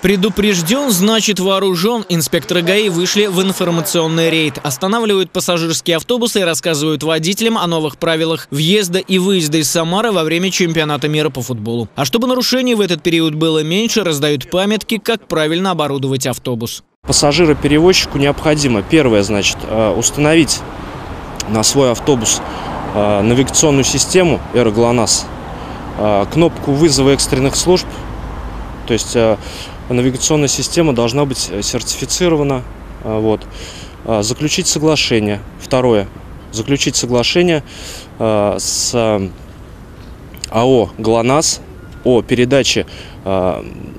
Предупрежден, значит вооружен. Инспекторы ГАИ вышли в информационный рейд. Останавливают пассажирские автобусы и рассказывают водителям о новых правилах въезда и выезда из Самары во время чемпионата мира по футболу. А чтобы нарушений в этот период было меньше, раздают памятки, как правильно оборудовать автобус. Пассажира-перевозчику необходимо, первое, значит, э, установить на свой автобус э, навигационную систему «Эроглонасс», э, кнопку вызова экстренных служб, то есть навигационная система должна быть э, сертифицирована. А, вот. А, заключить соглашение. Второе. Заключить соглашение а, с АО «ГЛОНАСС» о передаче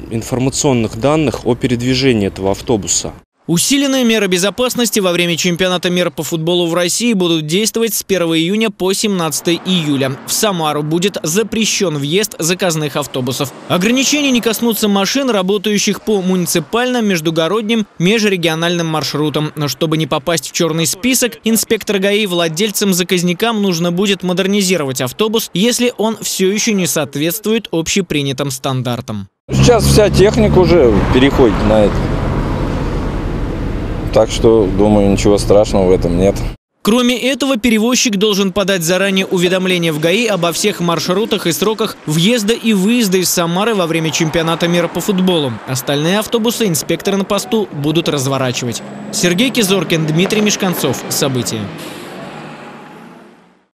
информационных данных о передвижении этого автобуса. Усиленные меры безопасности во время чемпионата мира по футболу в России будут действовать с 1 июня по 17 июля. В Самару будет запрещен въезд заказных автобусов. Ограничения не коснутся машин, работающих по муниципальным, междугородним, межрегиональным маршрутам. Но чтобы не попасть в черный список, инспектор ГАИ владельцам-заказникам нужно будет модернизировать автобус, если он все еще не соответствует общепринятым стандартам. Сейчас вся техника уже переходит на это. Так что, думаю, ничего страшного в этом нет. Кроме этого, перевозчик должен подать заранее уведомление в ГАИ обо всех маршрутах и сроках въезда и выезда из Самары во время чемпионата мира по футболу. Остальные автобусы инспекторы на посту будут разворачивать. Сергей Кизоркин, Дмитрий Мешканцов. События.